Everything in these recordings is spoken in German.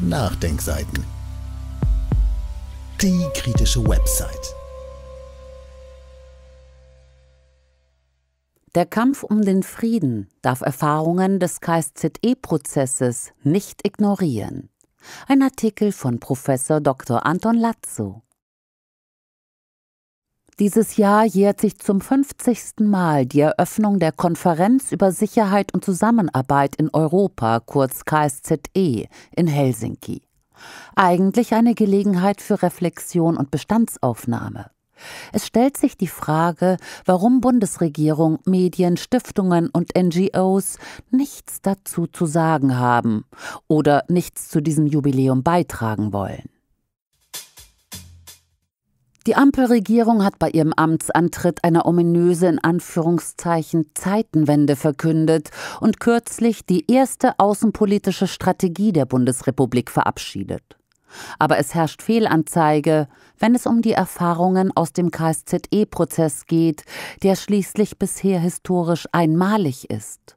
Nachdenkseiten. Die kritische Website. Der Kampf um den Frieden darf Erfahrungen des KSZE-Prozesses nicht ignorieren. Ein Artikel von Professor Dr. Anton Lazzo. Dieses Jahr jährt sich zum 50. Mal die Eröffnung der Konferenz über Sicherheit und Zusammenarbeit in Europa, kurz KSZE, in Helsinki. Eigentlich eine Gelegenheit für Reflexion und Bestandsaufnahme. Es stellt sich die Frage, warum Bundesregierung, Medien, Stiftungen und NGOs nichts dazu zu sagen haben oder nichts zu diesem Jubiläum beitragen wollen. Die Ampelregierung hat bei ihrem Amtsantritt eine ominöse in Anführungszeichen Zeitenwende verkündet und kürzlich die erste außenpolitische Strategie der Bundesrepublik verabschiedet. Aber es herrscht Fehlanzeige, wenn es um die Erfahrungen aus dem KSZE-Prozess geht, der schließlich bisher historisch einmalig ist.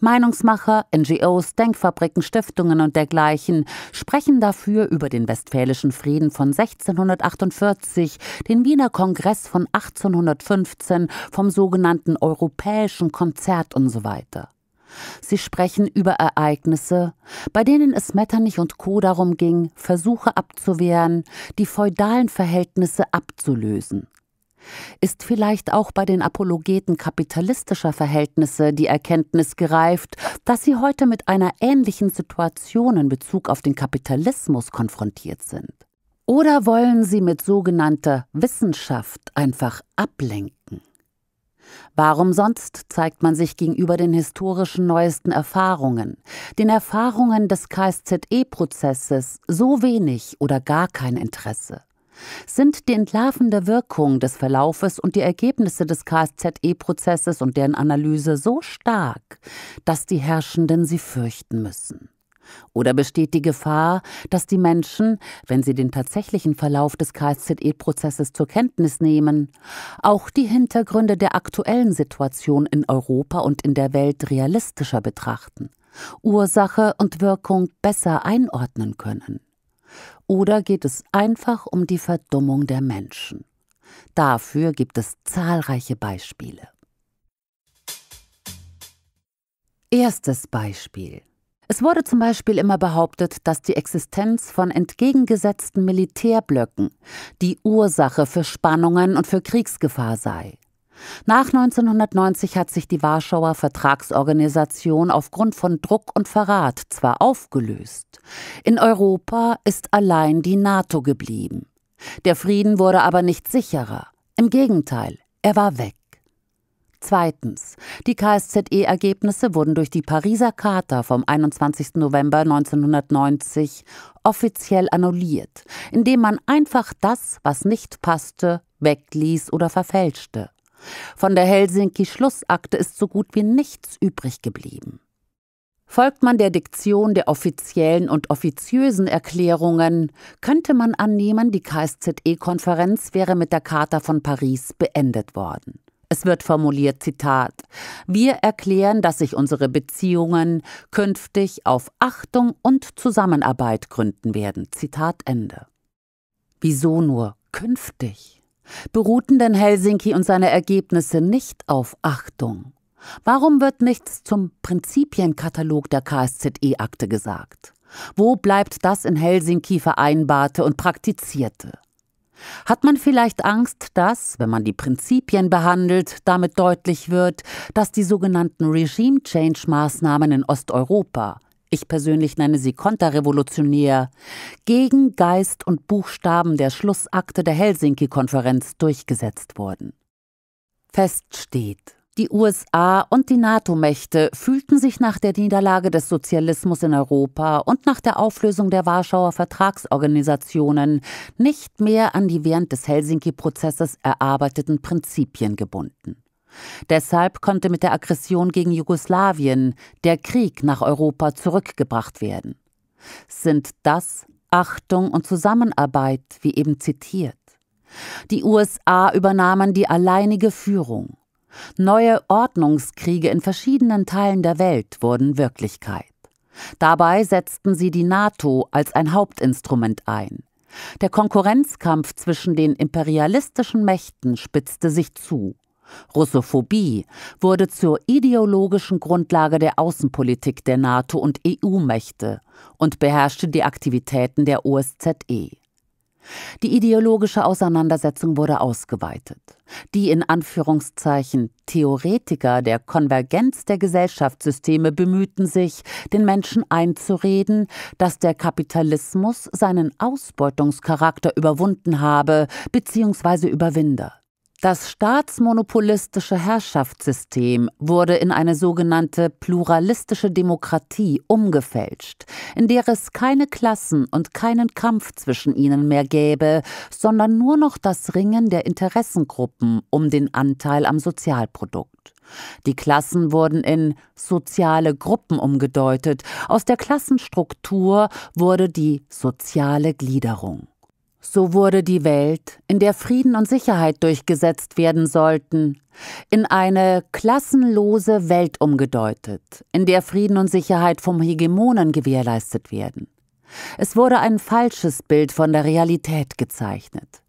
Meinungsmacher, NGOs, Denkfabriken, Stiftungen und dergleichen sprechen dafür über den Westfälischen Frieden von 1648, den Wiener Kongress von 1815, vom sogenannten Europäischen Konzert und so weiter. Sie sprechen über Ereignisse, bei denen es Metternich und Co. darum ging, Versuche abzuwehren, die feudalen Verhältnisse abzulösen. Ist vielleicht auch bei den Apologeten kapitalistischer Verhältnisse die Erkenntnis gereift, dass sie heute mit einer ähnlichen Situation in Bezug auf den Kapitalismus konfrontiert sind? Oder wollen sie mit sogenannter Wissenschaft einfach ablenken? Warum sonst zeigt man sich gegenüber den historischen neuesten Erfahrungen, den Erfahrungen des KSZE-Prozesses so wenig oder gar kein Interesse? Sind die entlarvende Wirkung des Verlaufes und die Ergebnisse des KSZE-Prozesses und deren Analyse so stark, dass die Herrschenden sie fürchten müssen? Oder besteht die Gefahr, dass die Menschen, wenn sie den tatsächlichen Verlauf des KSZE-Prozesses zur Kenntnis nehmen, auch die Hintergründe der aktuellen Situation in Europa und in der Welt realistischer betrachten, Ursache und Wirkung besser einordnen können? Oder geht es einfach um die Verdummung der Menschen? Dafür gibt es zahlreiche Beispiele. Erstes Beispiel. Es wurde zum Beispiel immer behauptet, dass die Existenz von entgegengesetzten Militärblöcken die Ursache für Spannungen und für Kriegsgefahr sei. Nach 1990 hat sich die Warschauer Vertragsorganisation aufgrund von Druck und Verrat zwar aufgelöst, in Europa ist allein die NATO geblieben. Der Frieden wurde aber nicht sicherer, im Gegenteil, er war weg. Zweitens. Die KSZE-Ergebnisse wurden durch die Pariser Charta vom 21. November 1990 offiziell annulliert, indem man einfach das, was nicht passte, wegließ oder verfälschte. Von der Helsinki-Schlussakte ist so gut wie nichts übrig geblieben. Folgt man der Diktion der offiziellen und offiziösen Erklärungen, könnte man annehmen, die KSZE-Konferenz wäre mit der Charta von Paris beendet worden. Es wird formuliert, Zitat, wir erklären, dass sich unsere Beziehungen künftig auf Achtung und Zusammenarbeit gründen werden. Zitat Ende. Wieso nur künftig? Beruhten denn Helsinki und seine Ergebnisse nicht auf Achtung? Warum wird nichts zum Prinzipienkatalog der KSZE-Akte gesagt? Wo bleibt das in Helsinki vereinbarte und praktizierte? Hat man vielleicht Angst, dass, wenn man die Prinzipien behandelt, damit deutlich wird, dass die sogenannten Regime-Change-Maßnahmen in Osteuropa, ich persönlich nenne sie konterrevolutionär, gegen Geist und Buchstaben der Schlussakte der Helsinki-Konferenz durchgesetzt wurden? Fest steht, die USA und die NATO-Mächte fühlten sich nach der Niederlage des Sozialismus in Europa und nach der Auflösung der Warschauer Vertragsorganisationen nicht mehr an die während des Helsinki-Prozesses erarbeiteten Prinzipien gebunden. Deshalb konnte mit der Aggression gegen Jugoslawien der Krieg nach Europa zurückgebracht werden. Sind das Achtung und Zusammenarbeit, wie eben zitiert? Die USA übernahmen die alleinige Führung. Neue Ordnungskriege in verschiedenen Teilen der Welt wurden Wirklichkeit. Dabei setzten sie die NATO als ein Hauptinstrument ein. Der Konkurrenzkampf zwischen den imperialistischen Mächten spitzte sich zu. Russophobie wurde zur ideologischen Grundlage der Außenpolitik der NATO und EU-Mächte und beherrschte die Aktivitäten der OSZE. Die ideologische Auseinandersetzung wurde ausgeweitet. Die in Anführungszeichen Theoretiker der Konvergenz der Gesellschaftssysteme bemühten sich, den Menschen einzureden, dass der Kapitalismus seinen Ausbeutungscharakter überwunden habe bzw. überwinde. Das staatsmonopolistische Herrschaftssystem wurde in eine sogenannte pluralistische Demokratie umgefälscht, in der es keine Klassen und keinen Kampf zwischen ihnen mehr gäbe, sondern nur noch das Ringen der Interessengruppen um den Anteil am Sozialprodukt. Die Klassen wurden in soziale Gruppen umgedeutet, aus der Klassenstruktur wurde die soziale Gliederung. So wurde die Welt, in der Frieden und Sicherheit durchgesetzt werden sollten, in eine klassenlose Welt umgedeutet, in der Frieden und Sicherheit vom Hegemonen gewährleistet werden. Es wurde ein falsches Bild von der Realität gezeichnet.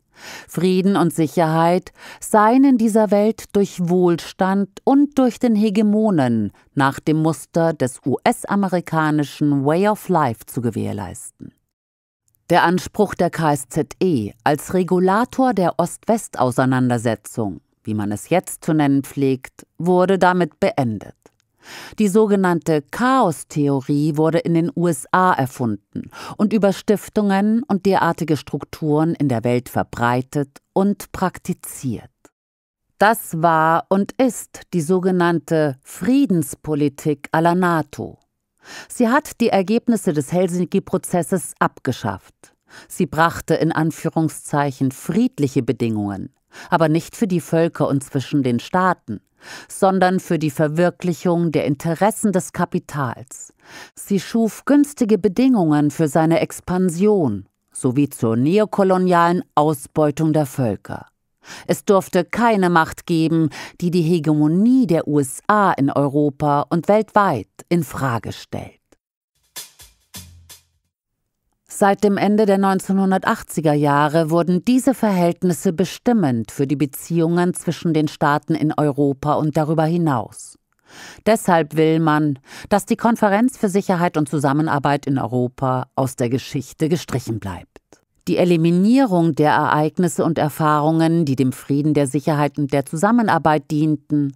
Frieden und Sicherheit seien in dieser Welt durch Wohlstand und durch den Hegemonen nach dem Muster des US-amerikanischen Way of Life zu gewährleisten. Der Anspruch der KSZE als Regulator der Ost-West-Auseinandersetzung, wie man es jetzt zu nennen pflegt, wurde damit beendet. Die sogenannte Chaostheorie wurde in den USA erfunden und über Stiftungen und derartige Strukturen in der Welt verbreitet und praktiziert. Das war und ist die sogenannte Friedenspolitik aller NATO. Sie hat die Ergebnisse des Helsinki-Prozesses abgeschafft. Sie brachte in Anführungszeichen friedliche Bedingungen, aber nicht für die Völker und zwischen den Staaten, sondern für die Verwirklichung der Interessen des Kapitals. Sie schuf günstige Bedingungen für seine Expansion sowie zur neokolonialen Ausbeutung der Völker. Es durfte keine Macht geben, die die Hegemonie der USA in Europa und weltweit in Frage stellt. Seit dem Ende der 1980er Jahre wurden diese Verhältnisse bestimmend für die Beziehungen zwischen den Staaten in Europa und darüber hinaus. Deshalb will man, dass die Konferenz für Sicherheit und Zusammenarbeit in Europa aus der Geschichte gestrichen bleibt. Die Eliminierung der Ereignisse und Erfahrungen, die dem Frieden, der Sicherheit und der Zusammenarbeit dienten,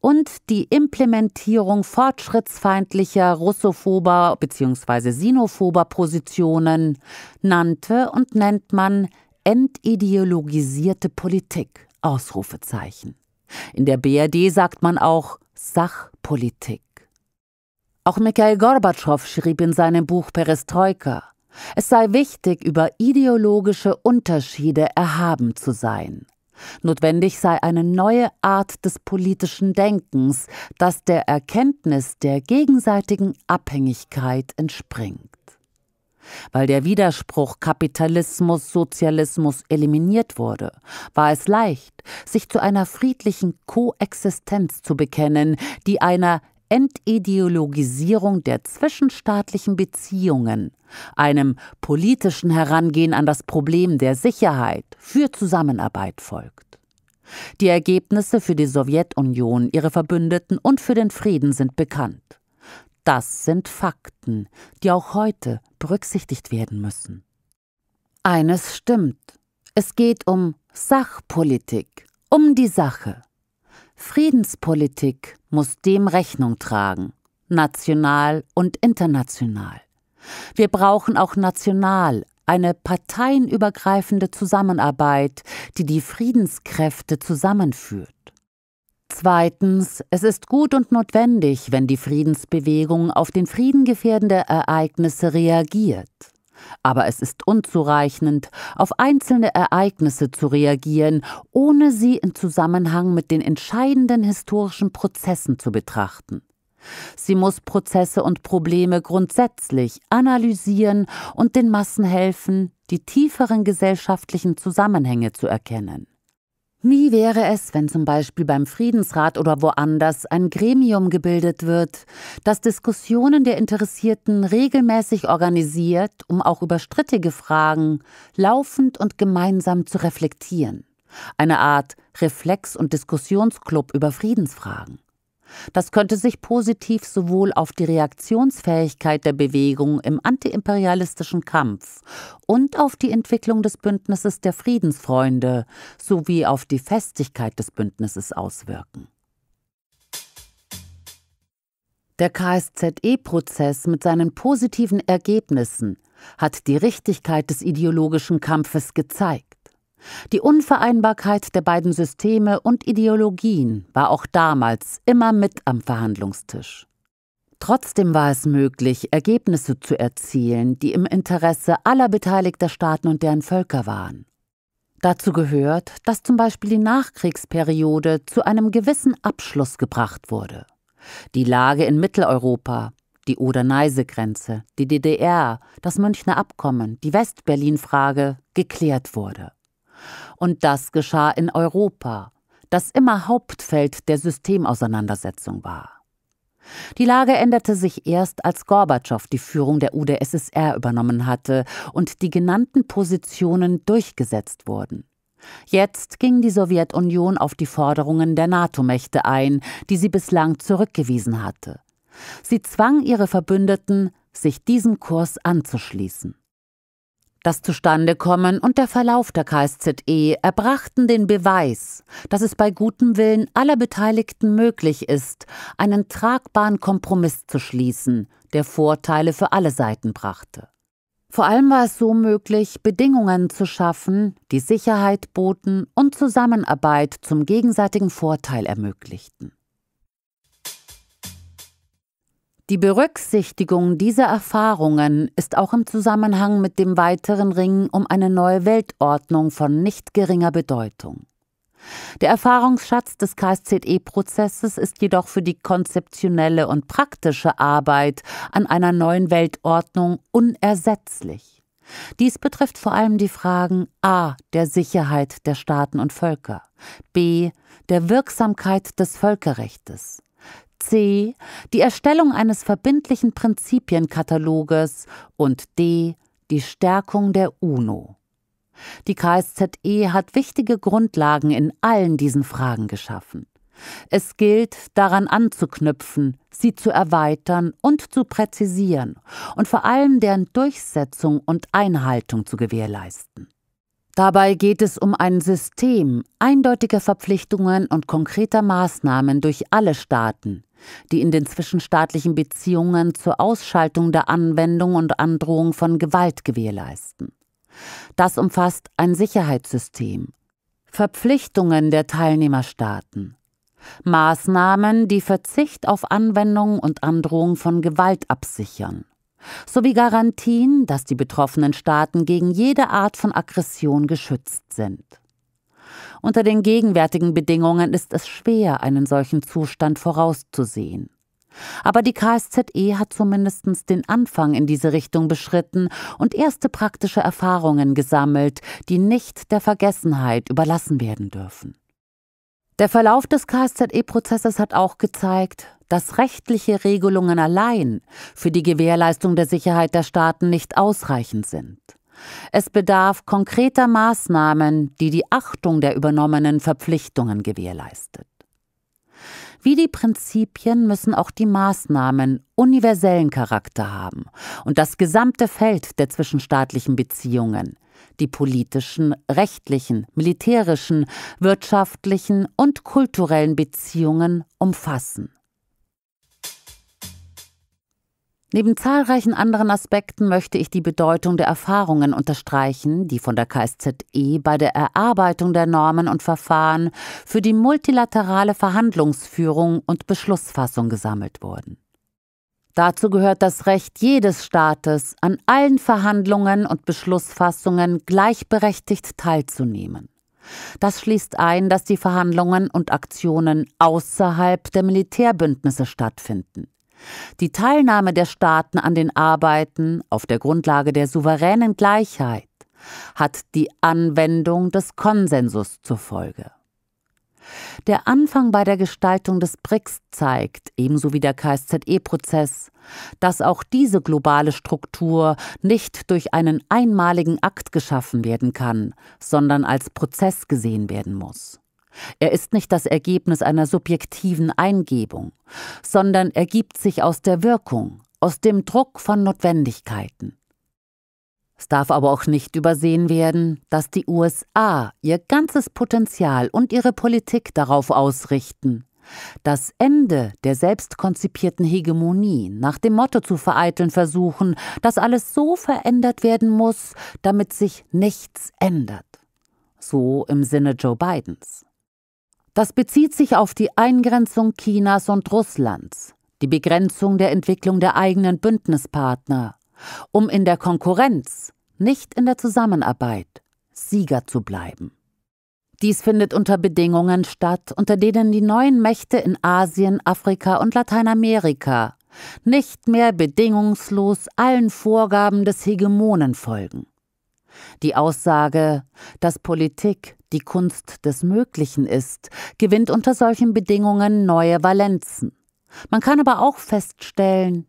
und die Implementierung fortschrittsfeindlicher russophober bzw. sinophober Positionen nannte und nennt man entideologisierte Politik. Ausrufezeichen. In der BRD sagt man auch Sachpolitik. Auch Mikhail Gorbatschow schrieb in seinem Buch Perestroika, es sei wichtig, über ideologische Unterschiede erhaben zu sein. Notwendig sei eine neue Art des politischen Denkens, das der Erkenntnis der gegenseitigen Abhängigkeit entspringt. Weil der Widerspruch Kapitalismus, Sozialismus eliminiert wurde, war es leicht, sich zu einer friedlichen Koexistenz zu bekennen, die einer Entideologisierung der zwischenstaatlichen Beziehungen, einem politischen Herangehen an das Problem der Sicherheit für Zusammenarbeit folgt. Die Ergebnisse für die Sowjetunion, ihre Verbündeten und für den Frieden sind bekannt. Das sind Fakten, die auch heute berücksichtigt werden müssen. Eines stimmt. Es geht um Sachpolitik, um die Sache. Friedenspolitik muss dem Rechnung tragen, national und international. Wir brauchen auch national eine parteienübergreifende Zusammenarbeit, die die Friedenskräfte zusammenführt. Zweitens, es ist gut und notwendig, wenn die Friedensbewegung auf den friedengefährdende Ereignisse reagiert. Aber es ist unzureichend, auf einzelne Ereignisse zu reagieren, ohne sie in Zusammenhang mit den entscheidenden historischen Prozessen zu betrachten. Sie muss Prozesse und Probleme grundsätzlich analysieren und den Massen helfen, die tieferen gesellschaftlichen Zusammenhänge zu erkennen. Nie wäre es, wenn zum Beispiel beim Friedensrat oder woanders ein Gremium gebildet wird, das Diskussionen der Interessierten regelmäßig organisiert, um auch über strittige Fragen laufend und gemeinsam zu reflektieren. Eine Art Reflex- und Diskussionsclub über Friedensfragen. Das könnte sich positiv sowohl auf die Reaktionsfähigkeit der Bewegung im antiimperialistischen Kampf und auf die Entwicklung des Bündnisses der Friedensfreunde sowie auf die Festigkeit des Bündnisses auswirken. Der KSZE-Prozess mit seinen positiven Ergebnissen hat die Richtigkeit des ideologischen Kampfes gezeigt. Die Unvereinbarkeit der beiden Systeme und Ideologien war auch damals immer mit am Verhandlungstisch. Trotzdem war es möglich, Ergebnisse zu erzielen, die im Interesse aller beteiligter Staaten und deren Völker waren. Dazu gehört, dass zum Beispiel die Nachkriegsperiode zu einem gewissen Abschluss gebracht wurde. Die Lage in Mitteleuropa, die Oder-Neiße-Grenze, die DDR, das Münchner Abkommen, die West-Berlin-Frage geklärt wurde. Und das geschah in Europa, das immer Hauptfeld der Systemauseinandersetzung war. Die Lage änderte sich erst, als Gorbatschow die Führung der UdSSR übernommen hatte und die genannten Positionen durchgesetzt wurden. Jetzt ging die Sowjetunion auf die Forderungen der NATO-Mächte ein, die sie bislang zurückgewiesen hatte. Sie zwang ihre Verbündeten, sich diesem Kurs anzuschließen. Das Zustandekommen und der Verlauf der KSZE erbrachten den Beweis, dass es bei gutem Willen aller Beteiligten möglich ist, einen tragbaren Kompromiss zu schließen, der Vorteile für alle Seiten brachte. Vor allem war es so möglich, Bedingungen zu schaffen, die Sicherheit boten und Zusammenarbeit zum gegenseitigen Vorteil ermöglichten. Die Berücksichtigung dieser Erfahrungen ist auch im Zusammenhang mit dem weiteren Ringen um eine neue Weltordnung von nicht geringer Bedeutung. Der Erfahrungsschatz des KSZE-Prozesses ist jedoch für die konzeptionelle und praktische Arbeit an einer neuen Weltordnung unersetzlich. Dies betrifft vor allem die Fragen a. der Sicherheit der Staaten und Völker, b. der Wirksamkeit des Völkerrechtes, C. Die Erstellung eines verbindlichen Prinzipienkataloges und D. Die Stärkung der UNO. Die KSZE hat wichtige Grundlagen in allen diesen Fragen geschaffen. Es gilt, daran anzuknüpfen, sie zu erweitern und zu präzisieren und vor allem deren Durchsetzung und Einhaltung zu gewährleisten. Dabei geht es um ein System eindeutiger Verpflichtungen und konkreter Maßnahmen durch alle Staaten, die in den zwischenstaatlichen Beziehungen zur Ausschaltung der Anwendung und Androhung von Gewalt gewährleisten. Das umfasst ein Sicherheitssystem, Verpflichtungen der Teilnehmerstaaten, Maßnahmen, die Verzicht auf Anwendung und Androhung von Gewalt absichern, sowie Garantien, dass die betroffenen Staaten gegen jede Art von Aggression geschützt sind. Unter den gegenwärtigen Bedingungen ist es schwer, einen solchen Zustand vorauszusehen. Aber die KSZE hat zumindest den Anfang in diese Richtung beschritten und erste praktische Erfahrungen gesammelt, die nicht der Vergessenheit überlassen werden dürfen. Der Verlauf des KSZE-Prozesses hat auch gezeigt, dass rechtliche Regelungen allein für die Gewährleistung der Sicherheit der Staaten nicht ausreichend sind. Es bedarf konkreter Maßnahmen, die die Achtung der übernommenen Verpflichtungen gewährleistet. Wie die Prinzipien müssen auch die Maßnahmen universellen Charakter haben und das gesamte Feld der zwischenstaatlichen Beziehungen, die politischen, rechtlichen, militärischen, wirtschaftlichen und kulturellen Beziehungen umfassen. Neben zahlreichen anderen Aspekten möchte ich die Bedeutung der Erfahrungen unterstreichen, die von der KSZE bei der Erarbeitung der Normen und Verfahren für die multilaterale Verhandlungsführung und Beschlussfassung gesammelt wurden. Dazu gehört das Recht jedes Staates, an allen Verhandlungen und Beschlussfassungen gleichberechtigt teilzunehmen. Das schließt ein, dass die Verhandlungen und Aktionen außerhalb der Militärbündnisse stattfinden. Die Teilnahme der Staaten an den Arbeiten auf der Grundlage der souveränen Gleichheit hat die Anwendung des Konsensus zur Folge. Der Anfang bei der Gestaltung des BRICS zeigt, ebenso wie der KSZE-Prozess, dass auch diese globale Struktur nicht durch einen einmaligen Akt geschaffen werden kann, sondern als Prozess gesehen werden muss. Er ist nicht das Ergebnis einer subjektiven Eingebung, sondern ergibt sich aus der Wirkung, aus dem Druck von Notwendigkeiten. Es darf aber auch nicht übersehen werden, dass die USA ihr ganzes Potenzial und ihre Politik darauf ausrichten, das Ende der selbstkonzipierten Hegemonie nach dem Motto zu vereiteln versuchen, dass alles so verändert werden muss, damit sich nichts ändert. So im Sinne Joe Bidens. Das bezieht sich auf die Eingrenzung Chinas und Russlands, die Begrenzung der Entwicklung der eigenen Bündnispartner, um in der Konkurrenz, nicht in der Zusammenarbeit, Sieger zu bleiben. Dies findet unter Bedingungen statt, unter denen die neuen Mächte in Asien, Afrika und Lateinamerika nicht mehr bedingungslos allen Vorgaben des Hegemonen folgen. Die Aussage, dass Politik die Kunst des Möglichen ist, gewinnt unter solchen Bedingungen neue Valenzen. Man kann aber auch feststellen,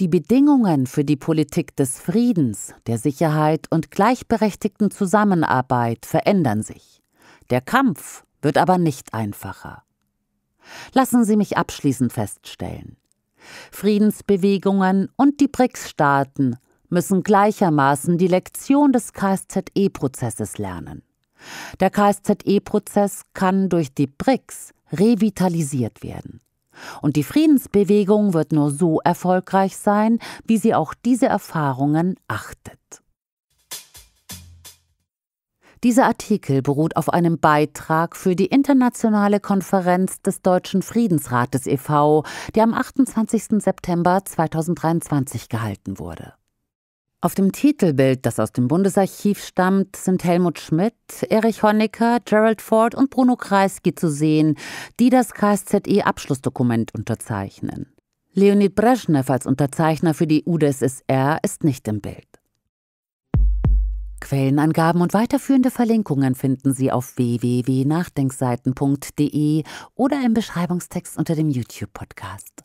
die Bedingungen für die Politik des Friedens, der Sicherheit und gleichberechtigten Zusammenarbeit verändern sich. Der Kampf wird aber nicht einfacher. Lassen Sie mich abschließend feststellen. Friedensbewegungen und die BRICS-Staaten müssen gleichermaßen die Lektion des KSZE-Prozesses lernen. Der KSZE-Prozess kann durch die BRICS revitalisiert werden. Und die Friedensbewegung wird nur so erfolgreich sein, wie sie auch diese Erfahrungen achtet. Dieser Artikel beruht auf einem Beitrag für die Internationale Konferenz des Deutschen Friedensrates e.V., die am 28. September 2023 gehalten wurde. Auf dem Titelbild, das aus dem Bundesarchiv stammt, sind Helmut Schmidt, Erich Honecker, Gerald Ford und Bruno Kreisky zu sehen, die das KSZE-Abschlussdokument unterzeichnen. Leonid Brezhnev als Unterzeichner für die UdSSR ist nicht im Bild. Quellenangaben und weiterführende Verlinkungen finden Sie auf www.nachdenkseiten.de oder im Beschreibungstext unter dem YouTube-Podcast.